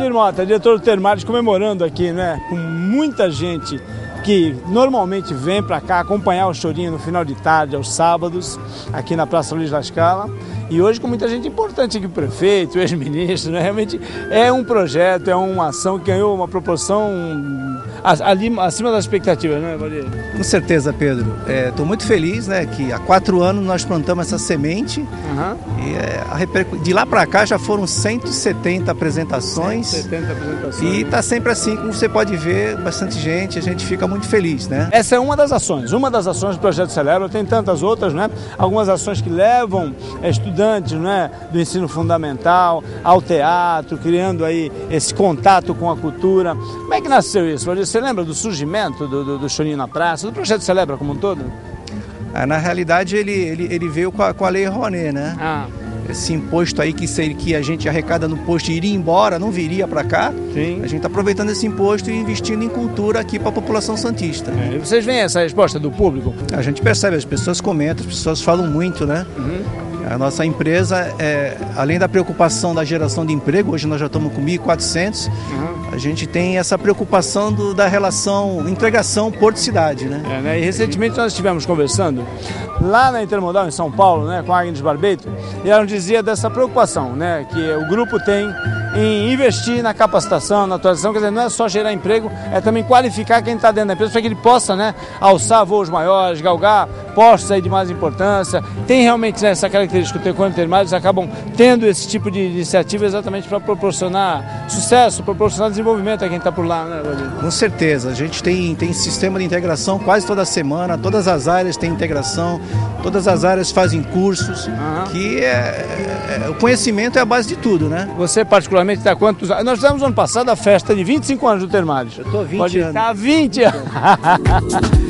Valdir Mota, diretor do Termares, comemorando aqui, né, com muita gente que normalmente vem para cá acompanhar o chorinho no final de tarde, aos sábados, aqui na Praça Luiz da Scala. E hoje com muita gente importante aqui, o prefeito, o ex-ministro, né? realmente é um projeto, é uma ação que ganhou uma proporção ali, acima das expectativas, né, Valdir? Com certeza, Pedro. Estou é, muito feliz né, que há quatro anos nós plantamos essa semente uhum. e é, de lá para cá já foram 170 apresentações. 170 apresentações. E está sempre assim, como você pode ver, bastante gente, a gente fica muito feliz, né? Essa é uma das ações, uma das ações do Projeto Celebra, tem tantas outras, né? Algumas ações que levam estudantes né, do ensino fundamental ao teatro, criando aí esse contato com a cultura. Como é que nasceu isso? Você lembra do surgimento do, do, do Chorinho na Praça, do projeto Celebra como um todo? Ah, na realidade, ele, ele, ele veio com a, com a Lei Rouanet, né? Ah. Esse imposto aí que, seria, que a gente arrecada no posto iria embora, não viria para cá. Sim. A gente está aproveitando esse imposto e investindo em cultura aqui para a população santista. É, e vocês veem essa resposta do público? A gente percebe, as pessoas comentam, as pessoas falam muito, né? Uhum. A nossa empresa, é, além da preocupação da geração de emprego, hoje nós já estamos com 1.400, uhum. a gente tem essa preocupação do, da relação integração porto-cidade. Né? É, né? E recentemente nós estivemos conversando lá na Intermodal em São Paulo, né, com a Agnes Barbeito, e ela nos dizia dessa preocupação né, que o grupo tem em investir na capacitação, na atualização, quer dizer, não é só gerar emprego, é também qualificar quem está dentro da empresa para que ele possa né, alçar voos maiores, galgar postos aí de mais importância. Tem realmente né, essa característica o Telecom Intermários acabam tendo esse tipo de iniciativa exatamente para proporcionar sucesso, proporcionar desenvolvimento a quem está por lá, né, Valdir? Com certeza, a gente tem, tem sistema de integração quase toda semana, todas as áreas têm integração, todas as áreas fazem cursos, uhum. que é, é, o conhecimento é a base de tudo, né? Você particularmente está quantos anos? Nós fizemos ano passado a festa de 25 anos do Termários. Eu estou 20 Pode anos. Está 20 anos.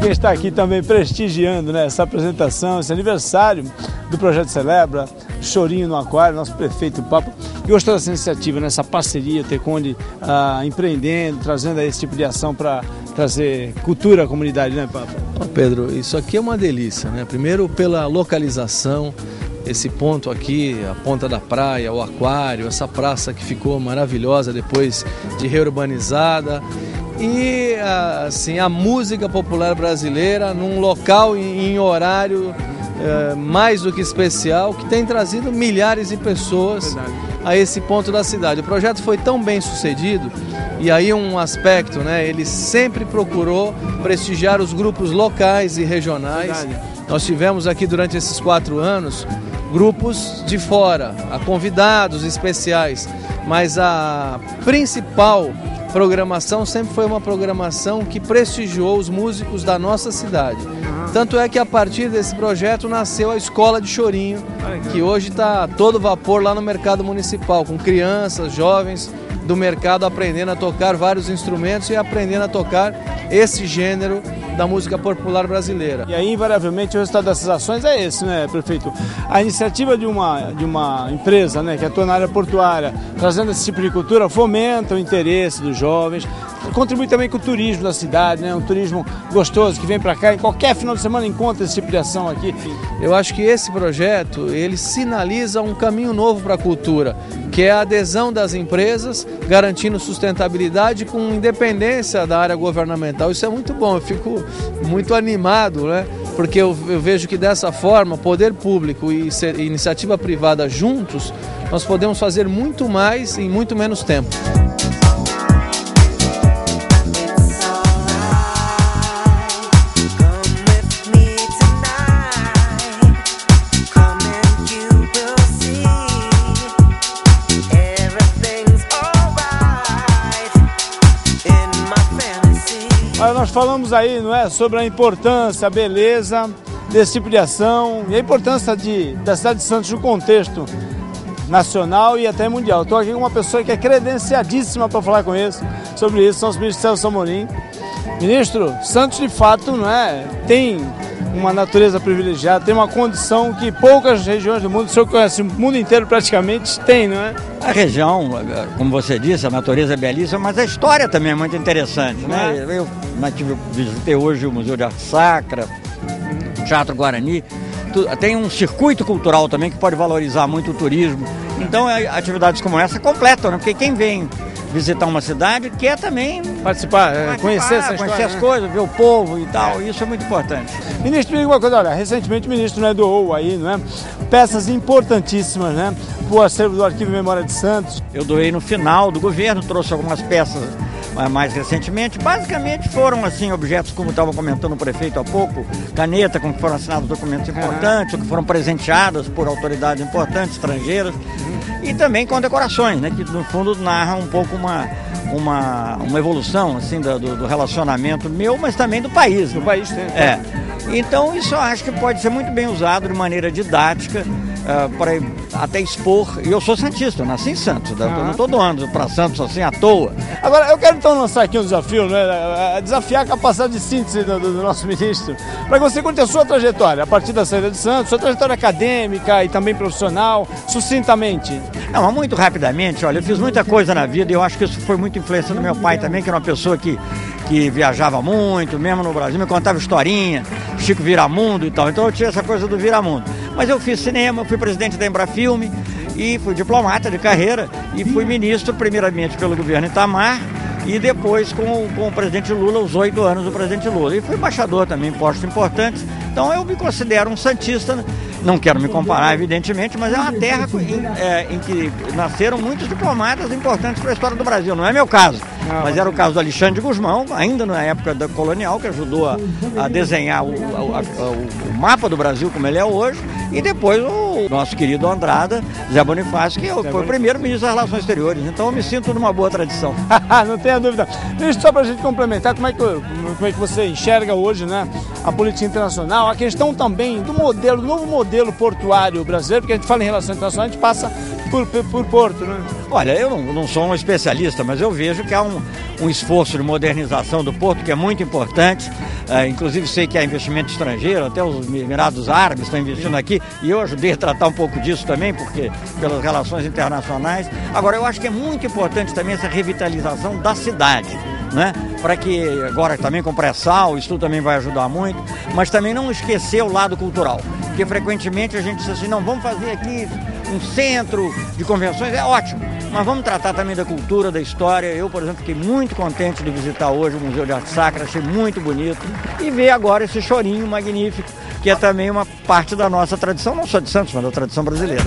Quem está aqui também prestigiando né, essa apresentação, esse aniversário do Projeto Celebra, Chorinho no Aquário, nosso prefeito Papa. E gostou dessa iniciativa, nessa parceria, Teconde ah, empreendendo, trazendo esse tipo de ação para trazer cultura à comunidade, né, Papa? Pedro, isso aqui é uma delícia, né? Primeiro pela localização, esse ponto aqui, a ponta da praia, o aquário, essa praça que ficou maravilhosa depois de reurbanizada e assim a música popular brasileira num local e em horário é, mais do que especial que tem trazido milhares de pessoas a esse ponto da cidade. O projeto foi tão bem sucedido e aí um aspecto, né? Ele sempre procurou prestigiar os grupos locais e regionais. Nós tivemos aqui durante esses quatro anos grupos de fora, a convidados especiais, mas a principal programação sempre foi uma programação que prestigiou os músicos da nossa cidade. Tanto é que a partir desse projeto nasceu a Escola de Chorinho, que hoje está todo vapor lá no mercado municipal, com crianças, jovens do mercado aprendendo a tocar vários instrumentos e aprendendo a tocar esse gênero da música popular brasileira. E aí, invariavelmente, o resultado dessas ações é esse, né, prefeito? A iniciativa de uma, de uma empresa né, que atua na área portuária, trazendo esse tipo de cultura, fomenta o interesse dos jovens, contribui também com o turismo da cidade, né? Um turismo gostoso que vem para cá em qualquer final de semana encontra esse tipo de ação aqui. Eu acho que esse projeto ele sinaliza um caminho novo para a cultura, que é a adesão das empresas, garantindo sustentabilidade com independência da área governamental. Isso é muito bom. Eu fico muito animado, né? Porque eu, eu vejo que dessa forma, poder público e iniciativa privada juntos, nós podemos fazer muito mais em muito menos tempo. Nós falamos aí, não é, sobre a importância, a beleza desse tipo de ação e a importância de, da cidade de Santos no contexto nacional e até mundial. Estou aqui com uma pessoa que é credenciadíssima para falar com isso, sobre isso, são os ministros Celso Samorim. Ministro, Santos de fato não é, tem uma natureza privilegiada, tem uma condição que poucas regiões do mundo, o senhor conhece o mundo inteiro praticamente, tem, não é? A região, como você disse, a natureza é belíssima, mas a história também é muito interessante, né? É. Eu visitei hoje o Museu de Arte Sacra, Teatro Guarani, tem um circuito cultural também que pode valorizar muito o turismo. Então, é, atividades como essa completam, né? Porque quem vem visitar uma cidade quer também participar, é, participar conhecer essa história, conhecer as né? coisas, ver o povo e tal. Isso é muito importante. Ministro, me diga uma coisa, olha, recentemente o ministro né, doou aí, não é? Peças importantíssimas, né? Para o acervo do Arquivo Memória de Santos. Eu doei no final do governo, trouxe algumas peças mais recentemente. Basicamente foram assim objetos, como estava comentando o prefeito há pouco, caneta com que foram assinados documentos importantes, ou que foram presenteadas por autoridades importantes estrangeiras, e também condecorações, né, que no fundo narram um pouco uma, uma, uma evolução assim do, do relacionamento meu, mas também do país. Do né? país, tem. É. Então isso eu acho que pode ser muito bem usado de maneira didática uh, para até expor. E eu sou santista, eu nasci em Santos, né? eu não estou doando para Santos assim à toa. Agora eu quero então lançar aqui um desafio, né? desafiar a capacidade de síntese do, do nosso ministro, para que você conte a sua trajetória, a partir da saída de Santos, sua trajetória acadêmica e também profissional, sucintamente. Não, mas muito rapidamente, olha, eu fiz muita coisa na vida e eu acho que isso foi muito influência do meu pai também, que era uma pessoa que, que viajava muito, mesmo no Brasil, me contava historinha, Chico Viramundo e tal. Então eu tinha essa coisa do Viramundo. Mas eu fiz cinema, fui presidente da Embrafilme e fui diplomata de carreira e fui ministro, primeiramente pelo governo Itamar e depois com, com o presidente Lula, os oito anos do presidente Lula. E fui embaixador também, postos importantes. Então eu me considero um santista não quero me comparar, evidentemente, mas é uma terra em, é, em que nasceram muitos diplomatas importantes para a história do Brasil. Não é meu caso, mas era o caso do Alexandre Guzmão, ainda na época da colonial, que ajudou a, a desenhar o, a, o mapa do Brasil como ele é hoje, e depois o nosso querido Andrada, Zé Bonifácio, que foi o primeiro ministro das Relações Exteriores. Então eu me sinto numa boa tradição. não tenha dúvida. Deixa só para a gente complementar, como é, que, como é que você enxerga hoje né, a política internacional, a questão também do modelo, do novo modelo portuário brasileiro, porque a gente fala em relação internacional, a gente passa por, por Porto, né? Olha, eu não, não, sou um especialista, mas eu vejo que há um, um esforço de modernização do porto que é muito importante. É, inclusive sei que há investimento estrangeiro, até os Emirados Árabes estão investindo aqui, e eu ajudei a tratar um pouco disso também, porque pelas relações internacionais. Agora, eu acho que é muito importante também essa revitalização da cidade. Né? Para que agora também com pré-sal, isso tudo também vai ajudar muito, mas também não esquecer o lado cultural, porque frequentemente a gente diz assim, não, vamos fazer aqui um centro de convenções, é ótimo, mas vamos tratar também da cultura, da história. Eu, por exemplo, fiquei muito contente de visitar hoje o Museu de Arte Sacra, achei muito bonito, e ver agora esse chorinho magnífico, que é também uma parte da nossa tradição, não só de Santos, mas da tradição brasileira.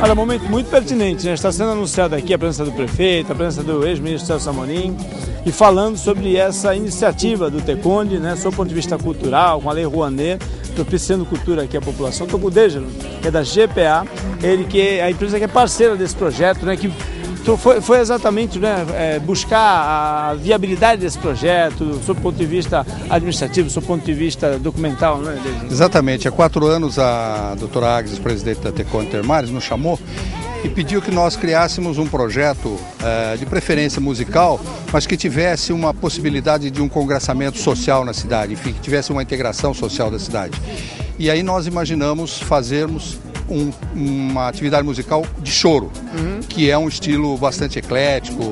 Olha, momento muito pertinente, né? Está sendo anunciada aqui a presença do prefeito, a presença do ex-ministro Celso Amorim, e falando sobre essa iniciativa do Teconde, né, sob o ponto de vista cultural, com a Lei Rouanet, propiciando cultura aqui à população. Estou com o Dejano, que é da GPA, ele que é a empresa que é parceira desse projeto, né, que foi, foi exatamente né, é, buscar a viabilidade desse projeto, sob o ponto de vista administrativo, sob o ponto de vista documental, né, Exatamente. Há quatro anos a doutora Agnes, presidente da Tecon Termares, nos chamou e pediu que nós criássemos um projeto é, de preferência musical, mas que tivesse uma possibilidade de um congressamento social na cidade, enfim, que tivesse uma integração social da cidade. E aí nós imaginamos fazermos um, uma atividade musical de choro, uhum. que é um estilo bastante eclético,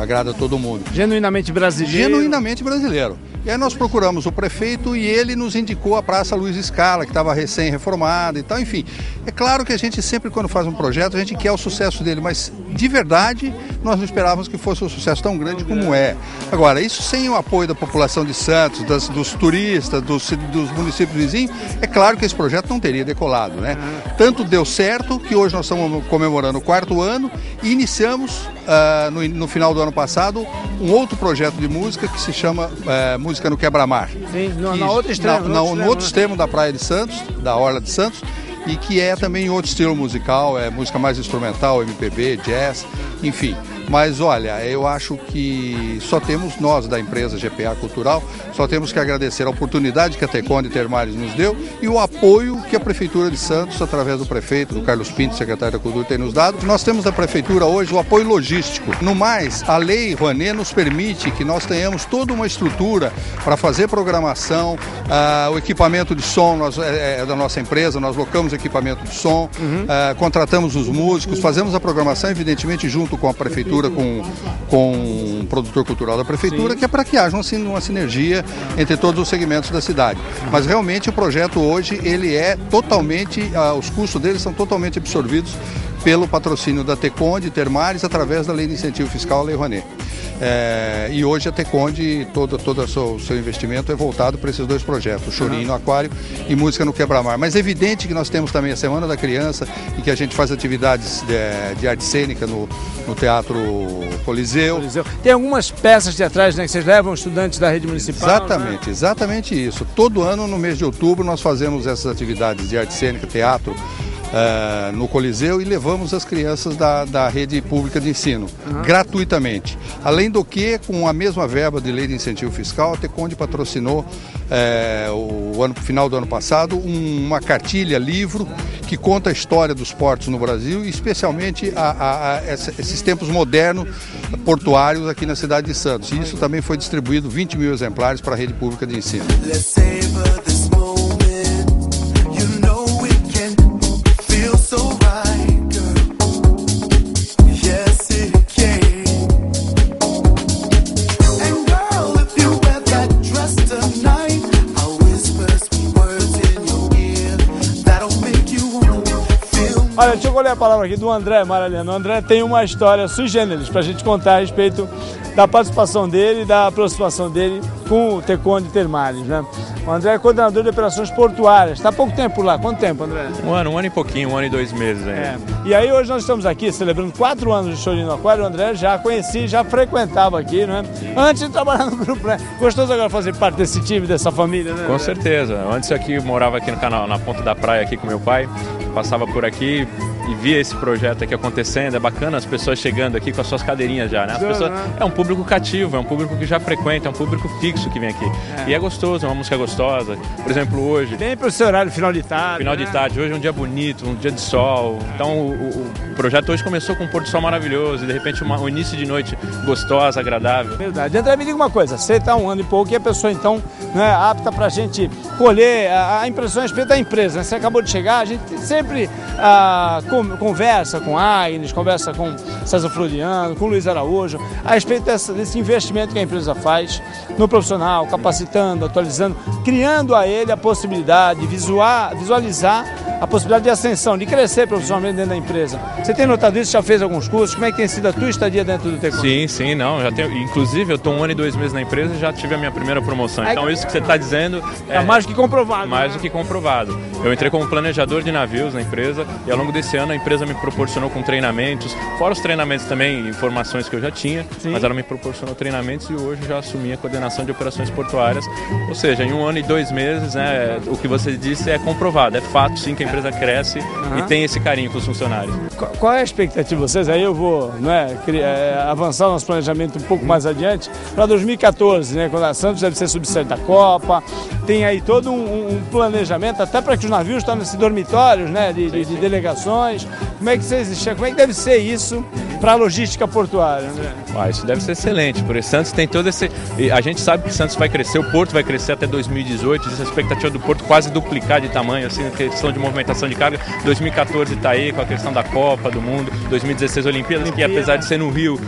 agrada a todo mundo. Genuinamente brasileiro. Genuinamente brasileiro. E aí nós procuramos o prefeito e ele nos indicou a Praça Luiz Escala, que estava recém-reformada e tal, enfim. É claro que a gente sempre, quando faz um projeto, a gente quer o sucesso dele, mas de verdade nós não esperávamos que fosse um sucesso tão grande como é. Agora, isso sem o apoio da população de Santos, das, dos turistas, dos, dos, municípios vizinhos, é claro que esse projeto não teria decolado, né? Tanto deu certo que hoje nós estamos comemorando o quarto ano e iniciamos uh, no, no, final do ano passado um outro projeto de música que se chama uh, música no quebra-mar. Sim, no, na outra extremo, na, no, no outro extremo da Praia de Santos, da Orla de Santos, e que é também outro estilo musical, é música mais instrumental, MPB, jazz, enfim. Mas olha, eu acho que só temos nós da empresa GPA Cultural, só temos que agradecer a oportunidade que a Teconde Termares nos deu e o apoio que a Prefeitura de Santos, através do prefeito, do Carlos Pinto, secretário da Cultura, tem nos dado. Nós temos da Prefeitura hoje o apoio logístico. No mais, a lei Rouanet nos permite que nós tenhamos toda uma estrutura para fazer programação, uh, o equipamento de som nós, é, é, da nossa empresa, nós locamos equipamento de som, uhum. uh, contratamos os músicos, fazemos a programação, evidentemente, junto com a Prefeitura, com, com o produtor cultural da Prefeitura, Sim. que é para que haja uma, uma sinergia entre todos os segmentos da cidade. Mas realmente o projeto hoje, ele é totalmente, uh, os custos dele são totalmente absorvidos pelo patrocínio da Teconde Termares através da Lei de Incentivo Fiscal, a Lei Rouanet. É, e hoje a Teconde, todo, todo o seu, seu, investimento é voltado para esses dois projetos, Chorinho no Aquário e Música no Quebra-Mar. Mas é evidente que nós temos também a Semana da Criança e que a gente faz atividades de, de arte cênica no, no Teatro Coliseu. Coliseu. Tem algumas peças teatrais né, que vocês levam estudantes da rede municipal? Exatamente, né? exatamente isso. Todo ano, no mês de outubro, nós fazemos essas atividades de arte cênica, teatro, uh, no Coliseu e levamos as crianças da, da rede pública de ensino, uhum. gratuitamente. Além do que, com a mesma verba de lei de incentivo fiscal, a Teconde patrocinou uh, o ano, final do ano passado um, uma cartilha, livro, que conta a história dos portos no Brasil e especialmente a, a, a esses tempos modernos portuários aqui na cidade de Santos. E isso também foi distribuído 20 mil exemplares para a rede pública de ensino. Olha, deixa eu colher a palavra aqui do André Maraliano. O André tem uma história sui generis para a gente contar a respeito da participação dele, da aproximação dele com o Teconde Termales, né? O André é coordenador de operações portuárias. Está há pouco tempo lá. Quanto tempo, André? Um ano, um ano e pouquinho, um ano e dois meses ainda. É. E aí hoje nós estamos aqui celebrando quatro anos de Chorinho no Aquário. O André já conheci, já frequentava aqui, né? Antes de trabalhar no grupo, né? Gostoso agora fazer parte desse time, dessa família, né? Com certeza. Antes aqui, morava aqui no canal, na ponta da praia aqui com meu pai. Passava por aqui, e via esse projeto aqui acontecendo, é bacana as pessoas chegando aqui com as suas cadeirinhas já, né? As pessoas, é um público cativo, é um público que já frequenta, é um público fixo que vem aqui. É. E é gostoso, é uma música gostosa. Por exemplo, hoje. Vem para o seu horário final de tarde. Final né? de tarde, hoje é um dia bonito, um dia de sol. Então o, o, o projeto hoje começou com um pôr do sol maravilhoso e de repente uma, um início de noite gostosa, agradável. Verdade. André, me diga uma coisa, você está um ano e pouco e a pessoa então não é apta para a gente colher a, a impressão a respeito da empresa. Né? Você acabou de chegar, a gente sempre ah, conversa com Agnes, conversa com César Floriano, com Luiz Araújo, a respeito dessa, desse investimento que a empresa faz no profissional, capacitando, atualizando, criando a ele a possibilidade de visualizar a possibilidade de ascensão, de crescer profissionalmente dentro da empresa. Você tem notado isso? Já fez alguns cursos? Como é que tem sido a tua estadia dentro do Tecon? Sim, sim, não. Já tenho, inclusive, eu estou um ano e dois meses na empresa e já tive a minha primeira promoção. Então, isso que você está dizendo é, é, mais do que comprovado. Mais né? do que comprovado. Eu entrei como planejador de navios na empresa e ao longo desse ano a empresa me proporcionou com treinamentos, fora os treinamentos também, informações que eu já tinha, sim. mas ela me proporcionou treinamentos e hoje já assumi a coordenação de operações portuárias. Ou seja, em um ano e dois meses, né, o que você disse é comprovado. É fato sim que a empresa cresce uhum. e tem esse carinho com os funcionários. Qual é a expectativa de vocês? Aí eu vou né, é, avançar o nosso planejamento um pouco mais adiante para 2014, né, quando a Santos deve ser subsede da Copa. Tem aí todo um, um planejamento, até para que os navios estão nesses dormitórios né, de, de, de, delegações. Como é que vocês como é que deve ser isso para a logística portuária? Né? Ah, isso deve ser excelente, porque Santos tem todo esse. A gente sabe que Santos vai crescer, o Porto vai crescer até 2018, existe a expectativa do Porto quase duplicar de tamanho, assim, questão de movimentação de carga. 2014 está aí com a questão da Copa do Mundo, 2016 Olimpíadas, que apesar de ser no Rio,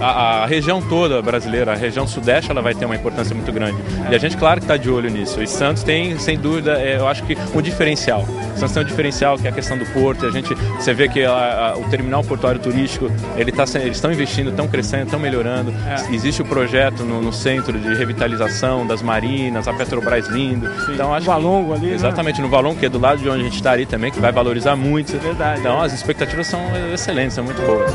a, a, a, região toda brasileira, a região sudeste, ela vai ter uma importância muito grande. E a gente, claro que está de olho nisso. E Santos tem, sem dúvida, é, eu acho que um diferencial. Santos tem um diferencial que é a questão do porto. A gente, você vê que a, o terminal portuário turístico, ele tá, eles estão investindo, estão crescendo, estão melhorando. É. Existe o projeto no, no, centro de revitalização das marinas, a Petrobras lindo. Sim. Então acho Valongo ali. Né? Exatamente, né? no Valongo, que é do lado de onde a gente está ali também, que vai valorizar muito. É verdade. Então é. as expectativas são excelentes, são muito boas.